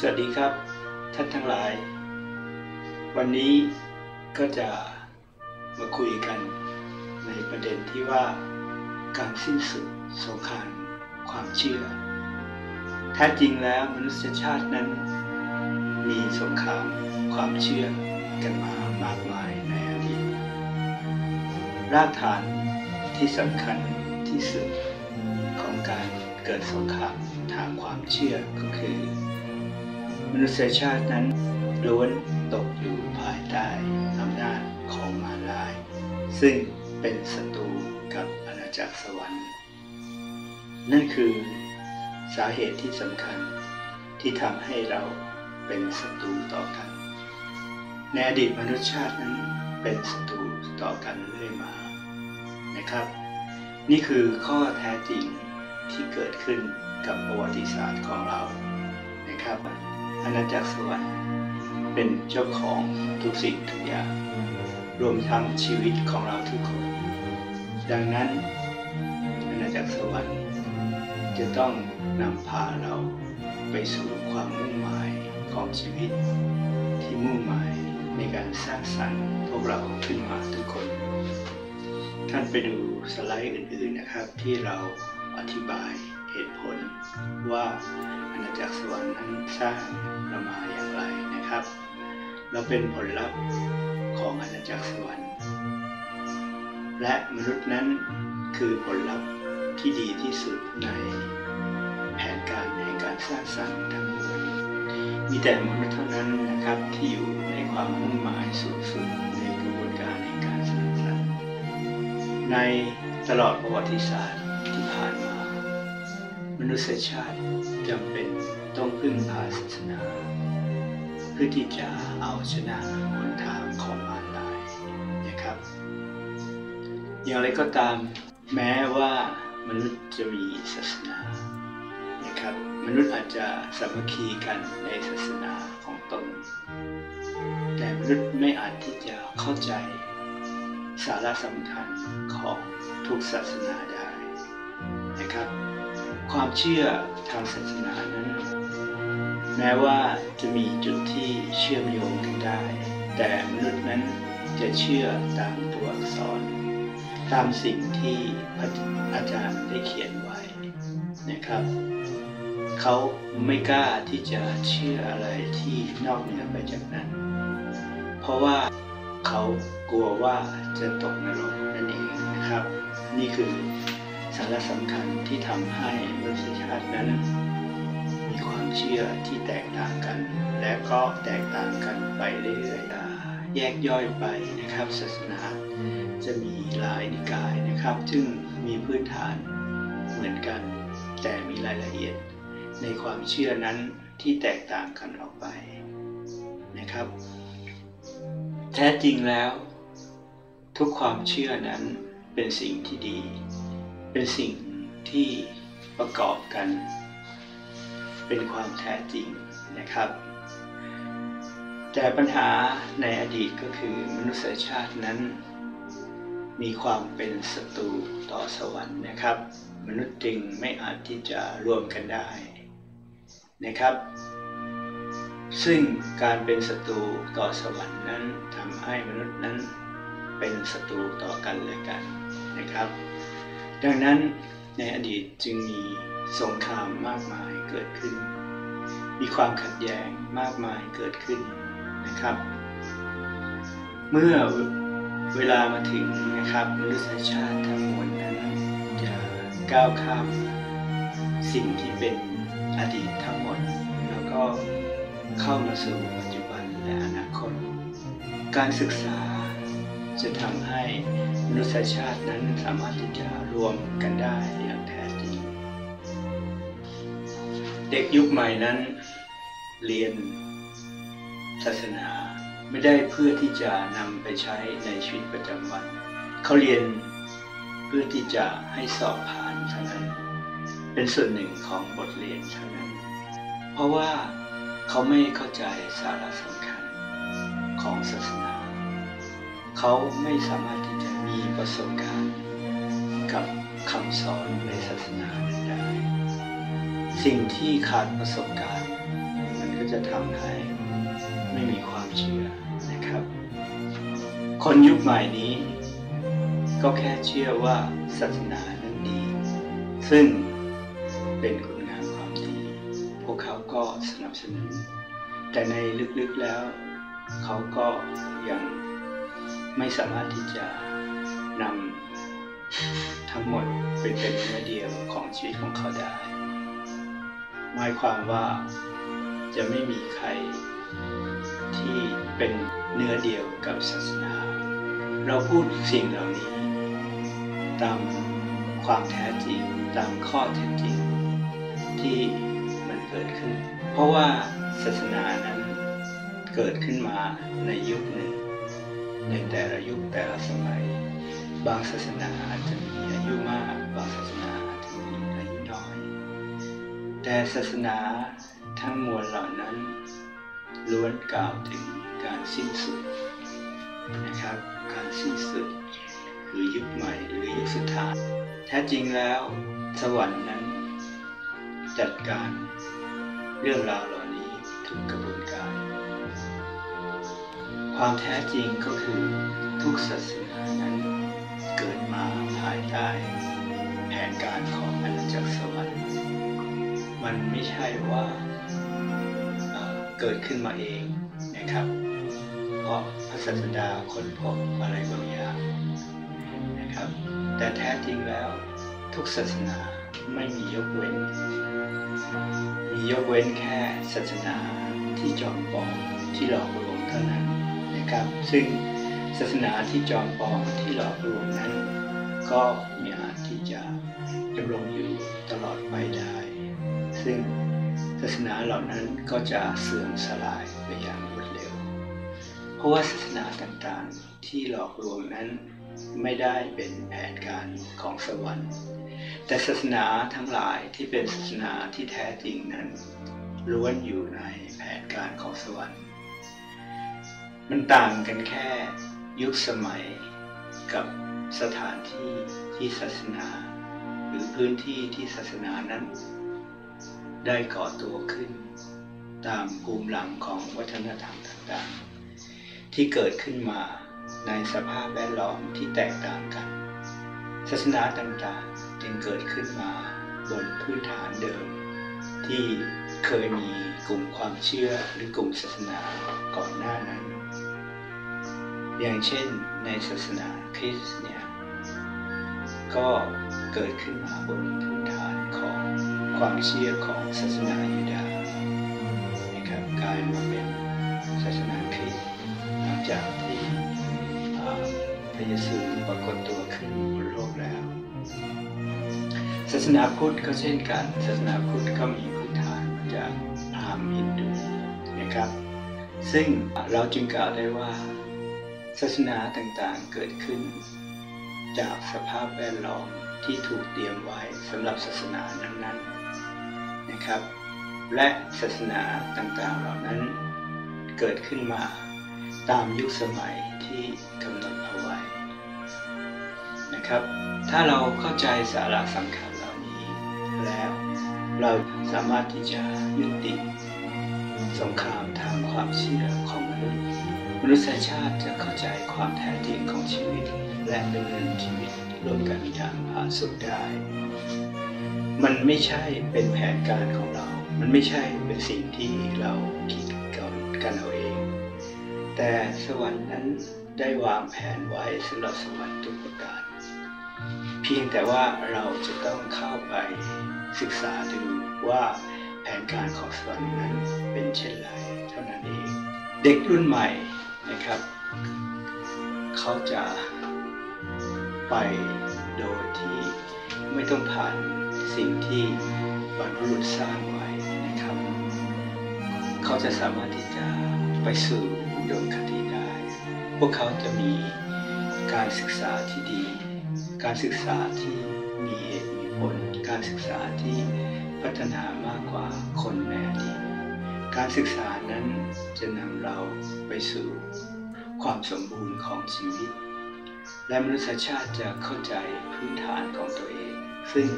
สวัสดีครับ ท่านทั้งหลาย วันนี้ก็จะมาคุยกันในประเด็นที่ว่าการสิ้นสุดสงครามความเชื่อ แท้จริงแล้วมนุษยชาตินั้น มีสงครามความเชื่อกันมามากมายในอดีตรากฐานที่สำคัญที่สุดของการเกิดสงครามทางความเชื่อก็คือ มนุษยชาตินั้นล้วนตกอยู่ภายใต้อำนาจของมาราย ซึ่งเป็นศัตรูกับอาณาจักรสวรรค์ นั่นคือสาเหตุที่สำคัญที่ทำให้เราเป็นศัตรูต่อกัน ในอดีตมนุษยชาตินั้นเป็นศัตรูต่อกันเรื่อยมานะครับ นี่คือข้อแท้จริงที่เกิดขึ้นกับประวัติศาสตร์ของเรานะครับ อาณาจักรสวรรค์เป็นเจ้าของทุกสิ่งทุกอย่าง รวมทั้งชีวิตของเราทุกคน ดังนั้นอาณาจักรสวรรค์จะต้องนำพาเราไปสู่ความมุ่งหมายของชีวิต ที่มุ่งหมายในการสร้างสรรค์พวกเราขึ้นมาทุกคน ท่านไปดูสไลด์อื่นๆนะครับที่เราอธิบาย เหตุผลว่าอาณาจักรสวรรค์นั้นสร้างเรามาอย่างไรนะครับ เราเป็นผลลัพธ์ของอาณาจักรสวรรค์ และมนุษย์นั้นคือผลลัพธ์ที่ดีที่สุดในแผนการในการสร้างสรรค์ทั้งหมดมีแต่มนุษย์เท่านั้นนะครับที่อยู่ในความมุ่งหมายสูงสุดในกระบวนการในการสร้างสรรค์ในตลอดประวัติศาสตร์ นุษยชาติจำเป็นต้องพึ่งพาศาสนา เพื่อที่จะเอาชนะหนทางของมารลายนะครับ อย่างไรก็ตามแม้ว่ามนุษย์จะมีศาสนานะครับ มนุษย์อาจจะสามัคคีกันในศาสนาของตน แต่มนุษย์ไม่อาจที่จะเข้าใจสาระสำคัญของทุกศาสนาได้นะครับ ความเชื่อทางศาสนานั้น แม้ว่าจะมีจุดที่เชื่อมโยงกันได้ แต่มนุษย์นั้นจะเชื่อตามตัวอักษร ตามสิ่งที่พระอาจารย์ได้เขียนไว้นะครับ เขาไม่กล้าที่จะเชื่ออะไรที่นอกเหนือไปจากนั้น เพราะว่าเขากลัวว่าจะตกนรกนั่นเองนะครับ นี่คือ สาระสำคัญที่ทำให้มนุษยชาตินั้น มีความเชื่อที่แตกต่างกัน และก็แตกต่างกันไปเรื่อยๆแยกย่อยไปนะครับศาสนาจะมีหลายนิกายนะครับ ซึ่งมีพื้นฐานเหมือนกัน แต่มีรายละเอียดในความเชื่อนั้นที่แตกต่างกันออกไปนะครับ แท้จริงแล้ว ทุกความเชื่อนั้นเป็นสิ่งที่ดี เป็นสิ่งที่ประกอบกัน เป็นความแท้จริงนะครับ แต่ปัญหาในอดีตก็คือมนุษยชาตินั้น มีความเป็นศัตรูต่อสวรรค์นะครับ มนุษย์จึงไม่อาจที่จะร่วมกันได้นะครับ ซึ่งการเป็นศัตรูต่อสวรรค์นั้นทำให้มนุษย์นั้นเป็นศัตรูต่อกันและกันนะครับ ดังนั้นในอดีตจึงมีสงครามมากมายเกิดขึ้น มีความขัดแย้งมากมายเกิดขึ้นนะครับ เมื่อเวลามาถึงนะครับมนุษยชาติทั้งมวลนั้นจะก้าวข้ามสิ่งที่เป็นอดีตทั้งหมด แล้วก็เข้ามาสู่ปัจจุบันและอนาคต การศึกษา จะทำให้มนุษยชาตินั้นสามารถที่จะรวมกันได้อย่างแท้จริง เด็กยุคใหม่นั้น เรียนศาสนาไม่ได้เพื่อที่จะนำไปใช้ในชีวิตประจำวัน เขาเรียนเพื่อที่จะให้สอบผ่านเท่านั้น เป็นส่วนหนึ่งของบทเรียนเท่านั้น เพราะว่าเขาไม่เข้าใจสาระสำคัญของศาสนา เขาไม่สามารถที่จะมีประสบการณ์กับคำสอนในศาสนาได้ สิ่งที่ขาดประสบการณ์ มันก็จะจะทำให้ไม่มีความเชื่อนะครับ คนยุคใหม่นี้ ก็แค่เชื่อว่าศาสนานั้นดี ซึ่งเป็นคุณงามความดี พวกเขาก็สนับสนุน แต่ในลึกๆแล้ว เขาก็ยัง ไม่สามารถที่จะนำทั้งหมดเป็นเป็นเนื้อเดียวของชีวิตของเขาได้ หมายความว่าจะไม่มีใครที่เป็นเนื้อเดียวกับศาสนา เราพูดสิ่งเหล่านี้ ตามความแท้จริงตามข้อเท็จจริงที่มันเกิดขึ้น เพราะว่าศาสนานั้นเกิดขึ้นมาในยุคหนึ่ง ในแต่ละยุคแต่ละสมัย บางศาสนาอาจจะมีอายุมาก บางศาสนาอาจจะมีอายุน้อย แต่ศาสนาทั้งมวลเหล่านั้นล้วนกล่าวถึงการสิ้นสุดนะครับ การสิ้นสุดคือยุคใหม่หรือยุคสุดท้ายแท้จริงแล้วสวรรค์นั้น จัดการเรื่องราวเหล่านี้ทุกกระบ ความแท้จริงก็คือทุกศาสนานั้นเกิดมาภายใต้แผนการของอาณาจักรสวรรค์มันไม่ใช่ว่าเอ่อเกิดขึ้นมาเองนะครับ เพราะพระศาสดาค้นพบอะไรบางอย่างนะครับ แต่แท้จริงแล้วทุกศาสนาไม่มียกเว้น มียกเว้นแค่ศาสนาที่จอมปลอมที่หลอกลวงเท่านั้น ครับซึ่งศาสนาที่จอมปลอมที่หลอกลวงนั้น ก็มีอาจที่จะดำรงอยู่ตลอดไปได้ ซึ่งศาสนาเหล่านั้นก็จะเสื่อมสลายไปอย่างรวดเร็ว เพราะว่าศาสนาต่างๆที่หลอกลวงนั้นไม่ได้เป็นแผนการของสวรรค์ แต่ศาสนาทั้งหลายที่เป็นศาสนาที่แท้จริงนั้นล้วนอยู่ในแผนการของสวรรค์ มันต่างกันแค่ยุคสมัยกับสถานที่ที่ศาสนา หรือพื้นที่ที่ศาสนานั้น ได้ก่อตัวขึ้น ตามภูมิหลังของวัฒนธรรมต่างๆ ที่เกิดขึ้นมาในสภาพแวดล้อมที่แตกต่างกัน ศาสนาต่างๆจึงเกิดขึ้นมาบนพื้นฐานเดิม ที่เคยมีกลุ่มความเชื่อหรือกลุ่มศาสนาก่อนหน้านั้น อย่างเช่นในศาสนาคริสต์เนี่ยก็เกิดขึ้นมาบนพื้นฐานของความเชื่อของศาสนายูดาห์นะครับกลายมาเป็นศาสนาคริสต์หลังจากที่พระเยซูปรากฏตัวขึ้นบนโลกแล้ว ศาสนาพุทธก็เช่นกัน ศาสนาพุทธก็มีพื้นฐานมาจากพราหมณ์ฮินดูนะครับ ซึ่งเราจึงกล่าวได้ว่า ศาสนาต่างๆเกิดขึ้น จากสภาพแวดล้อมที่ถูกเตรียมไว้สำหรับศาสนานั้นๆนะครับ และศาสนาต่างๆเหล่านั้น เกิดขึ้นมาตามยุคสมัยที่กำหนดเอาไว้นะครับ ถ้าเราเข้าใจสาระสำคัญเหล่านี้แล้ว เราสามารถที่จะยุติสงครามทางความเชื่อของมนุษย์ นุษยชาติจะเข้าใจความแท้จริงของชีวิต และดำเนินชีวิตร่วมกันอย่างผาสุกได้ มันไม่ใช่เป็นแผนการของเรา มันไม่ใช่เป็นสิ่งที่เราคิดกันกันเอาเอง แต่สวรรค์นั้นได้วางแผนไว้สำหรับสวรรค์ทุกประการเพียงแต่ว่าเราจะต้องเข้าไปศึกษาดูว่าแผนการของสวรรค์นั้นเป็นเช่นไรเท่านั้นเอง เด็กรุ่นใหม่ นะครับ เขาจะไปโดยที่ไม่ต้องผ่านสิ่งที่บรรพบุรุษสร้างไว้นะครับ เขาจะสามารถที่จะไปสู่อุดมคติได้ พวกเขาจะมีการศึกษาที่ดี การศึกษาที่มีเหตุมีผล การศึกษาที่พัฒนามากกว่าคนในอดีต การศึกษานั้นจะนำเราไปสู่ความสมบูรณ์ของชีวิต และมนุษยชาติจะเข้าใจพื้นฐานของตัวเอง ซึ่ง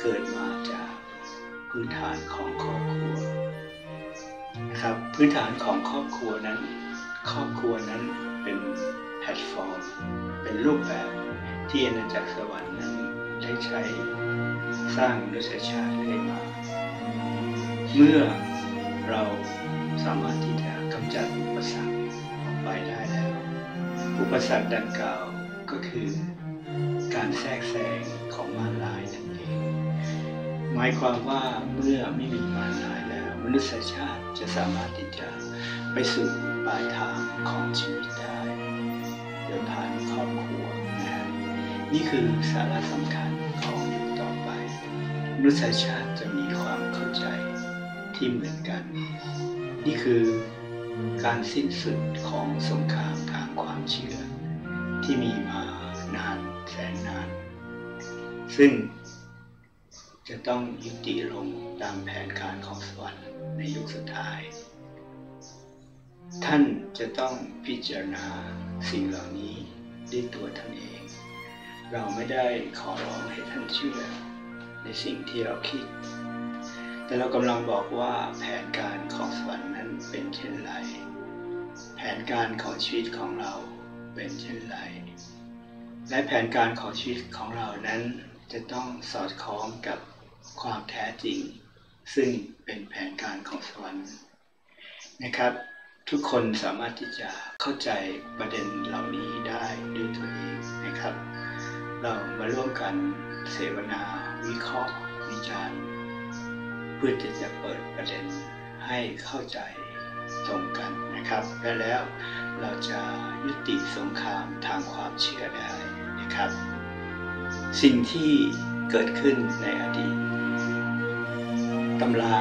เกิดมาจากพื้นฐานของครอบครัวนะครับพื้นฐานของครอบครัวนั้น ครอบครัวนั้นเป็นแพลตฟอร์ม เป็นรูปแบบที่อาณาจักรสวรรค์นั้นได้ใช้สร้างมนุษยชาติขึ้นมา เมื่อ เราสามารถที่จะกำจัดอุปสรรคออกไปได้แล้ว อุปสรรคดังกล่าวก็คือ การแทรกแซงของมารลายนั่นเองหมายความว่าเมื่อไม่มีมารลายแล้ว มนุษยชาติจะสามารถที่จะไปสู่ปลายทางของชีวิตได้โดยผ่านครอบครัวนะฮะนี่คือสาระสำคัญของยุคต่อไปมนุษยชาติจะ ที่เหมือนกัน นี่คือการสิ้นสุดของสงครามทางความเชื่อ ที่มีมานานแสนนาน ซึ่งจะต้องยุติลงตามแผนการของสวรรค์ในยุคสุดท้าย ท่านจะต้องพิจารณาสิ่งเหล่านี้ด้วยตัวท่านเอง เราไม่ได้ขอร้องให้ท่านเชื่อในสิ่งที่เราคิด แต่เรากำลังบอกว่าแผนการของสวรรค์นั้นเป็นเช่นไร แผนการของชีวิตของเราเป็นเช่นไร และแผนการของชีวิตของเรานั้นจะต้องสอดคล้องกับความแท้จริง ซึ่งเป็นแผนการของสวรรค์นะครับ ทุกคนสามารถที่จะเข้าใจประเด็นเหล่านี้ได้ด้วยตัวเองนะครับ เรามาร่วมกันเสวนาวิเคราะห์วิจารณ์ พื่อที่จะเปิดประเด็นให้เข้าใจตรงกันนะครับ และแล้วเราจะยุติสงครามทางความเชื่อได้นะครับ สิ่งที่เกิดขึ้นในอดีตตำรา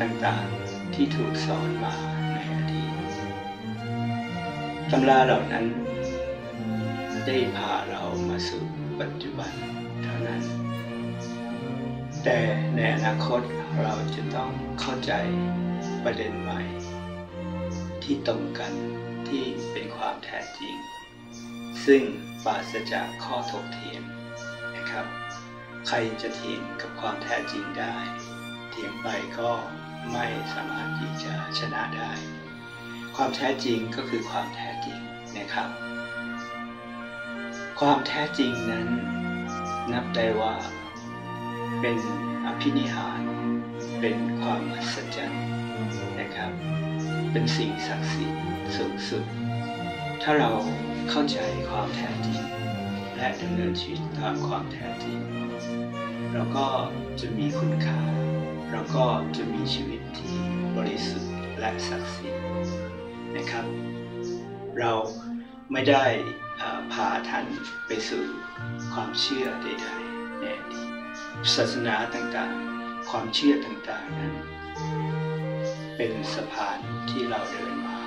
ต่างๆที่ถูกสอนมาในอดีตตำราเหล่านั้นได้พาเรามาสู่ปัจจุบันเท่านั้น แต่ในอนาคตเราจะต้องเข้าใจประเด็นใหม่ ที่ตรงกันที่เป็นความแท้จริง ซึ่งปราศจากข้อถกเถียงนะครับ ใครจะเถียงกับความแท้จริงได้ เถียงไปก็ไม่สามารถที่จะชนะได้ ความแท้จริงก็คือความแท้จริงนะครับ ความแท้จริงนั้นนับได้ว่า เป็นอภินิหาร เป็นความมหัศจรรย์นะครับ เป็นสิ่งศักดิ์สิทธิ์สูงสุด ถ้าเราเข้าใจความแท้จริง และดำเนินชีวิตตามความแท้จริง เราก็จะมีคุณค่า เราก็จะมีชีวิตที่บริสุทธิ์และศักดิ์สิทธิ์นะครับ เราไม่ได้พาท่านไปสู่ความเชื่อใดๆ ศาสนาต่างๆ ความเชื่อต่างๆนั้น เป็นสะพานที่เราเดินมา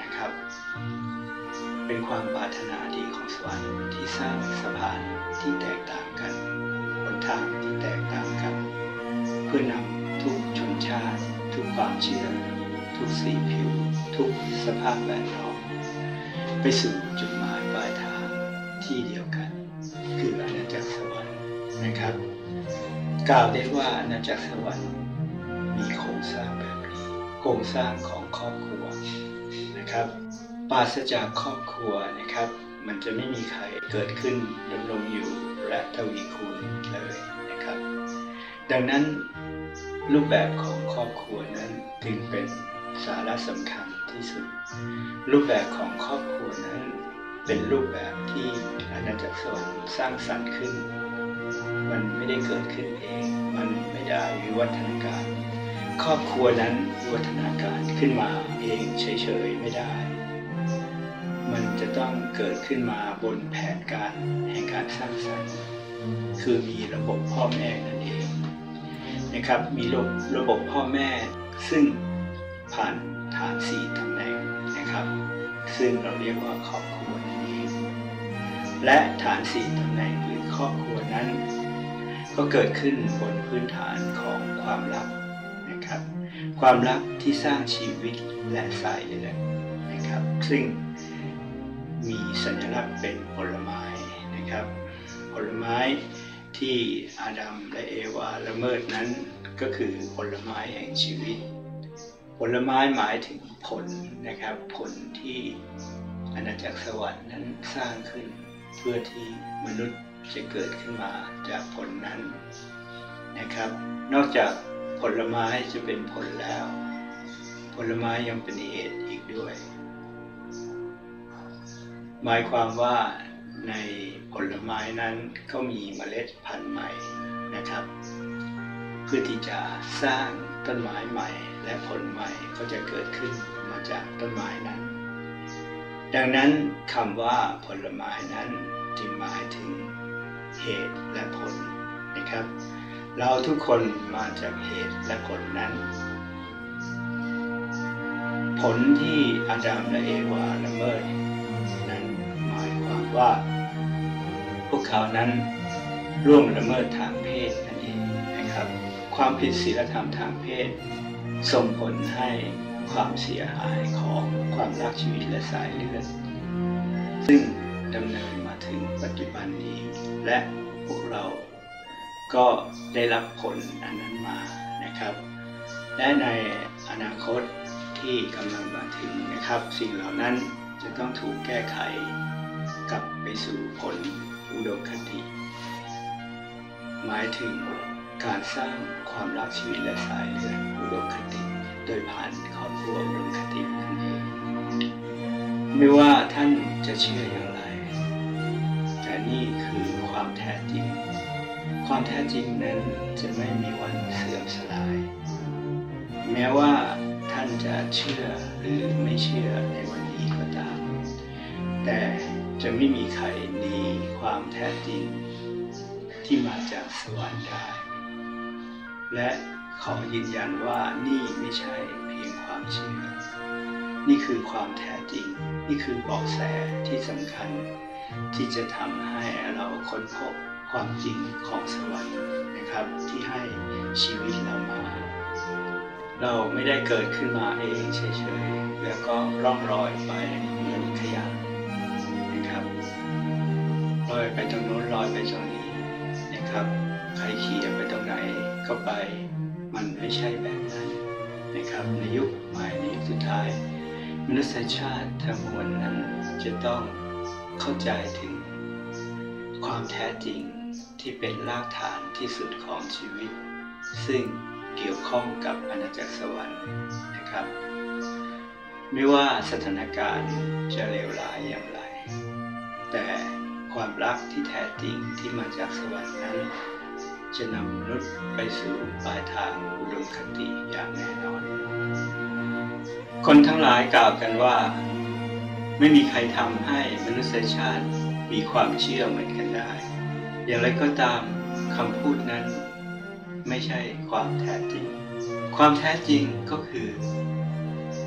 นะครับ เป็นความปรารถนาดีของสวรรค์ที่สร้างสะพานที่แตกต่างกันบนทางที่แตกต่างกัน เพื่อนำทุกชนชาติ ทุกความเชื่อ ทุกสีผิว ทุกสภาพแวดล้อมไปสู่จุดหมายปลายทางที่เดียวกัน คืออาณาจักรสวรรค์นะครับ กล่าวได้ว่าอาณาจักรสวรรค์มีโครงสร้างแบบนี้ โครงสร้างของครอบครัวนะครับปราศจากครอบครัวนะครับ มันจะไม่มีใครเกิดขึ้นดำรงอยู่และทวีคูณเลยนะครับ ดังนั้นรูปแบบของครอบครัวนั้นจึงเป็นสาระสำคัญที่สุด รูปแบบของครอบครัวนั้นเป็นรูปแบบที่อาณาจักรสวรรค์สร้างสรรค์ขึ้น มันไม่ได้เกิดขึ้นเอง มันไม่ได้วิวัฒนาการ ครอบครัวนั้นวิวัฒนาการขึ้นมาเองเฉยๆไม่ได้ มันจะต้องเกิดขึ้นมาบนแผนการแห่งการสร้างสรรค์ คือมีระบบพ่อแม่นั่นเองนะครับ มีระบบระบบพ่อแม่ซึ่งผ่านฐานสี่ตำแหน่งนะครับ ซึ่งเราเรียกว่าครอบครัวนั่นเองและฐานสี่ตำแหน่งหรือครอบครัวนั้น ก็เกิดขึ้นบนพื้นฐานของความรักนะครับ ความรักที่สร้างชีวิตและสายเลือดนะครับ ซึ่งมีสัญลักษณ์เป็นผลไม้นะครับ ผลไม้ที่อาดัมและเอวาละเมิดนั้นก็คือผลไม้แห่งชีวิต ผลไม้หมายถึงผลนะครับ ผลที่อาณาจักรสวรรค์นั้นสร้างขึ้นเพื่อที่มนุษย์ จะเกิดขึ้นมาจากผลนั้นนะครับ นอกจากผลไม้จะเป็นผลแล้ว ผลไม้ยังเป็นเหตุอีกด้วย หมายความว่าในผลไม้นั้นก็มีเมล็ดพันธุ์ใหม่นะครับ เพื่อที่จะสร้างต้นไม้ใหม่ และผลใหม่ก็จะเกิดขึ้นมาจากต้นไม้นั้น ดังนั้นคำว่าผลไม้นั้นจึงหมายถึง เหตุและผลนะครับ เราทุกคนมาจากเหตุและผลนั้น ผลที่อาดัมและเอวาละเมิดนั้นหมายความว่า พวกเขานั้นร่วมละเมิดทางเพศนั่นเองนะครับ ความผิดศีลธรรมทางเพศ ส่งผลให้ความเสียหายของความรักชีวิตและสายเลือดซึ่งดำเนิน ถึงปัจจุบันนี้ และพวกเราก็ได้รับผลอันนั้นมานะครับ และในอนาคตที่กำลังมาถึงนะครับ สิ่งเหล่านั้นจะต้องถูกแก้ไขกลับไปสู่ผลอุดมคติ หมายถึงการสร้างความรักชีวิตและสายเลือดอุดมคติ โดยผ่านครอบครัวอุดมคตินั่นเองไม่ว่าท่านจะเชื่ออย่างไร นี่คือความแท้จริง ความแท้จริงนั้นจะไม่มีวันเสื่อมสลาย แม้ว่าท่านจะเชื่อหรือไม่เชื่อในวันนี้ก็ตาม แต่จะไม่มีใครหนีความแท้จริง ที่มาจากสวรรค์ได้ และขอยืนยันว่านี่ไม่ใช่เพียงความเชื่อ นี่คือความแท้จริง นี่คือเบอกแสที่สำคัญ ที่จะทำให้เราค้นพบความจริงของสวรรค์นะครับที่ให้ชีวิตเรามา เราไม่ได้เกิดขึ้นมาเองเฉยๆแล้วก็ร่องรอยไปเหมือนขยะนะครับลอยไปตรงโน้นลอยไปตรงนี้นะครับใครขี่ไปตรงไหนก็ไปมันไม่ใช่แบบนั้นนะครับในยุคใหม่ในยุคสุดท้ายมนุษยชาติทั้งมวลนั้นจะต้อง เข้าใจถึงความแท้จริงที่เป็นรากฐานที่สุดของชีวิต ซึ่งเกี่ยวข้องกับอาณาจักรสวรรค์นะครับ ไม่ว่าสถานการณ์จะเลวร้ายอย่างไร แต่ความรักที่แท้จริงที่มาจากสวรรค์นั้น จะนำมนุษย์ไปสู่ปลายทางอุดมคติอย่างแน่นอน คนทั้งหลายกล่าวกันว่า ไม่มีใครทำให้มนุษยชาติมีความเชื่อเหมือนกันได้ อย่างไรก็ตามคำพูดนั้น ไม่ใช่ความแท้จริง ความแท้จริงก็คือ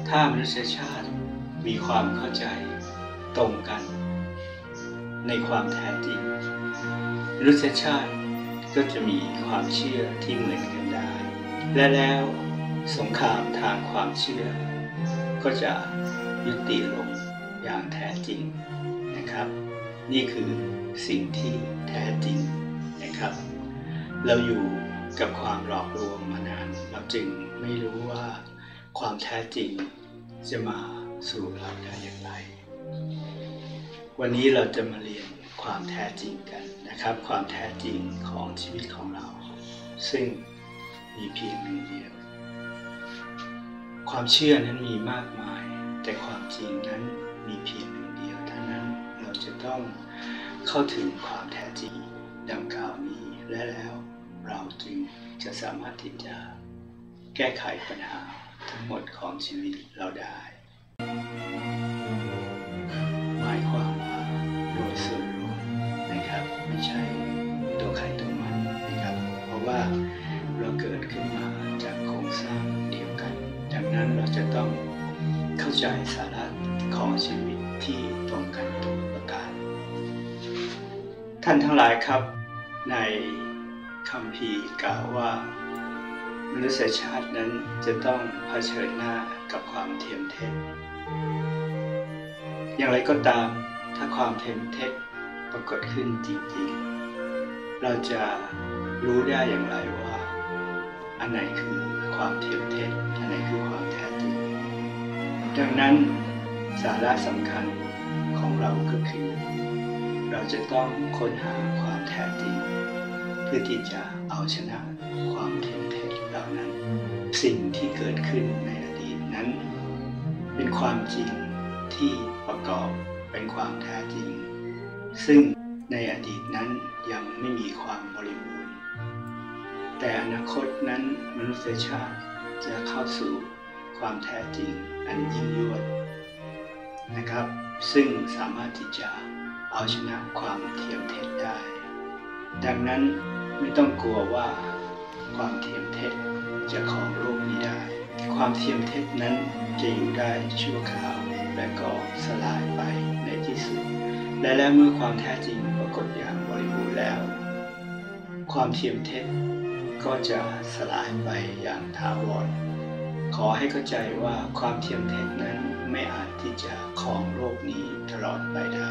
ถ้ามนุษยชาติมีความเข้าใจตรงกัน ในความแท้จริงมนุษยชาติก็จะมีความเชื่อที่เหมือนกันได้ และแล้วสงครามทางความเชื่อ ก็จะยุติลงอย่าง แท้จริงนะครับ นี่คือสิ่งที่แท้จริงนะครับ เราอยู่กับความหลอกลวงมานานเราจึงไม่รู้ว่าความแท้จริงจะมาสู่เราได้อย่างไร วันนี้เราจะมาเรียนความแท้จริงกันนะครับ ความแท้จริงของชีวิตของเรา ซึ่งมีเพียงหนึ่งเดียว ความเชื่อนั้นมีมากมาย แต่ความจริงนั้น มีเพียงหนึ่งเดียวเท่านั้น เราจะต้องเข้าถึงความแท้จริงดังกล่าวนี้และแล้วเราจึงจะสามารถที่จะแก้ไขปัญหาทั้งหมดของชีวิตเราได้ หมายความว่าโดยส่วนรวมนะครับไม่ใช่ตัวใครตัวมันนะครับ เพราะว่าเราเกิดขึ้นมาจากโครงสร้างเดียวกัน ดังนั้นเราจะต้องเข้าใจสาระ ของชีวิตที่ตรงกันทุกประการ ท่านทั้งหลายครับ ในคำพีกล่าวว่า มนุษยชาตินั้นจะต้องเผชิญหน้ากับความเทียมเท็จ อย่างไรก็ตามถ้าความเทียมเท็จปรากฏขึ้นจริงๆ เราจะรู้ได้อย่างไรว่า อันไหนคือความเทียมเท็จ อันไหนคือความแท้จริง ดังนั้น สาระสำคัญของเราก็คือ เราจะต้องค้นหาความแท้จริง เพื่อที่จะเอาชนะความเทียมเท็จเหล่านั้น สิ่งที่เกิดขึ้นในอดีตนั้น เป็นความจริงที่ประกอบเป็นความแท้จริง ซึ่งในอดีตนั้นยังไม่มีความบริบูรณ์ แต่อนาคตนั้นมนุษยชาติจะเข้าสู่ความแท้จริงอันยิ่งยวด นะครับ ซึ่งสามารถที่จะเอาชนะความเทียมเท็จได้ ดังนั้นไม่ต้องกลัวว่าความเทียมเท็จจะครองโลกนี้ได้ ความเทียมเท็จนั้นจะอยู่ได้ชั่วคราว และก็สลายไปในที่สุด และแล้วเมื่อความแท้จริงปรากฏอย่างบริบูรณ์แล้ว ความเทียมเท็จก็จะสลายไปอย่างถาวร ขอให้เข้าใจว่าความเทียมเท็จนั้น ไม่อาจที่จะครองโลกนี้ตลอดไปได้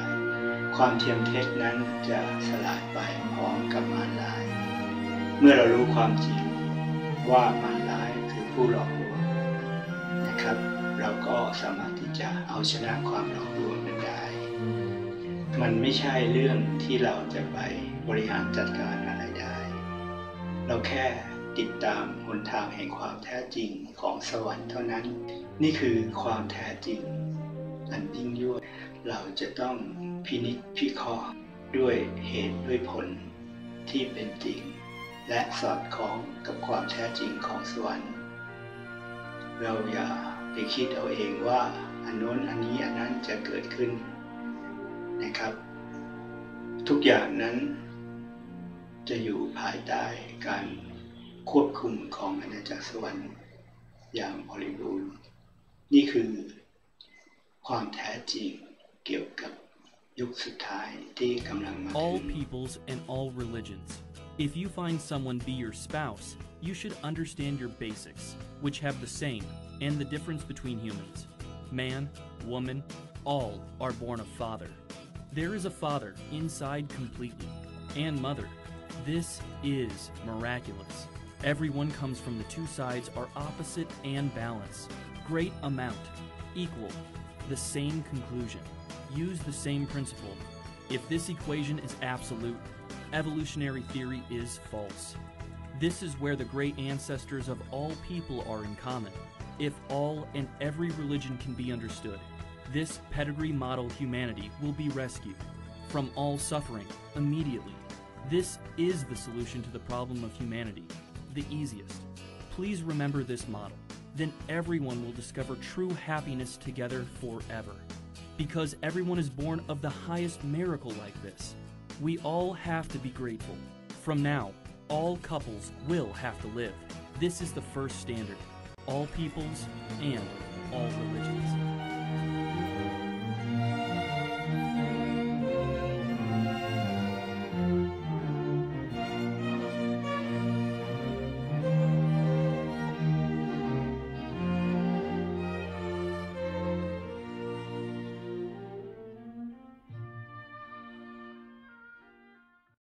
ความเทียมเท็จนั้นจะสลายไปพร้อมกับมารร้าย เมื่อเรารู้ความจริงว่ามารร้ายคือผู้หลอกลวงนะครับ เราก็สามารถที่จะเอาชนะความหลอกลวงนั้นได้ มันไม่ใช่เรื่องที่เราจะไปบริหารจัดการอะไรได้ เราแค่ ติดตามหนทางแห่งความแท้จริงของสวรรค์เท่านั้น นี่คือความแท้จริง อันยิ่งยวดเราจะต้องพินิจพิเคราะห์ด้วยเหตุด้วยผลที่เป็นจริง และสอดคล้องกับความแท้จริงของสวรรค์ เราอย่าไปคิดเอาเองว่าอันโน้นอันนี้อันนั้นจะเกิดขึ้นนะครับ ทุกอย่างนั้นจะอยู่ภายใต้การ ควบคุมของอาณาจักรสวรรค์อย่างบริบูรณ์ นี่คือความแท้จริงเกี่ยวกับยุคสุดท้ายที่กำลังมาถึ all ง peoples and all religions. If you find someone be your spouse, you should understand your basics, which have the same and the difference between humans. Man, woman, all are born of father. There is a father inside completely, and mother. This is miraculous. Everyone comes from the two sides are opposite and balance. Great amount, equal, the same conclusion. Use the same principle. If this equation is absolute, evolutionary theory is false. This is where the great ancestors of all people are in common. If all and every religion can be understood, this pedigree model humanity will be rescued from all suffering immediately. This is the solution to the problem of humanity, the easiest. Please remember this model. Then everyone will discover true happiness together forever. Because everyone is born of the highest miracle like this. We all have to be grateful. From now, all couples will have to live. This is the first standard. All peoples and all religions.